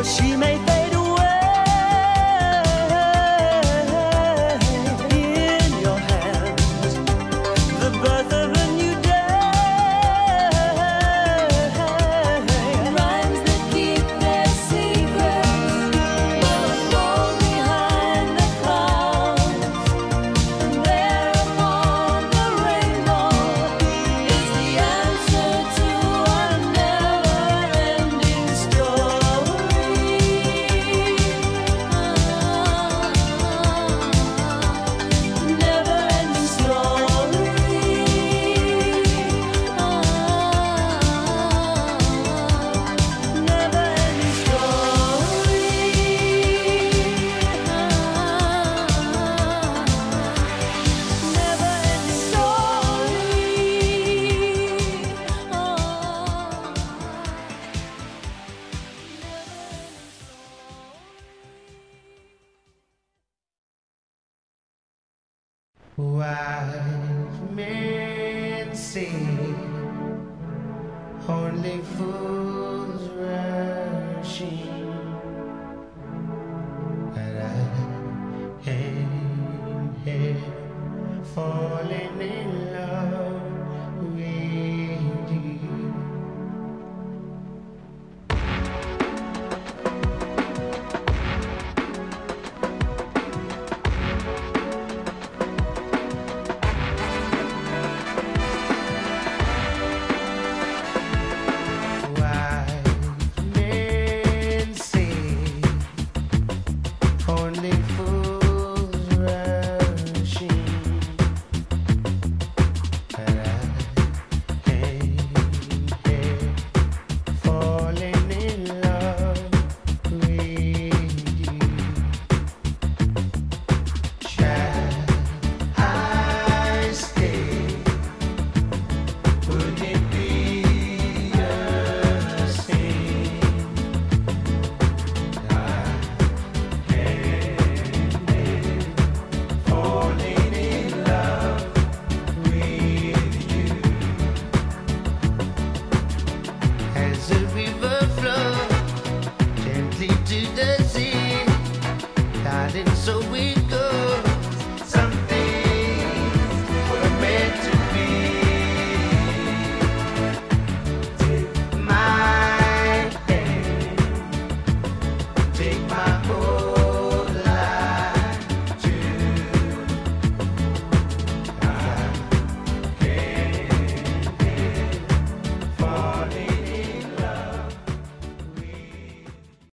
或许没。Wise men say only fools rush in, but I am here falling in love. you.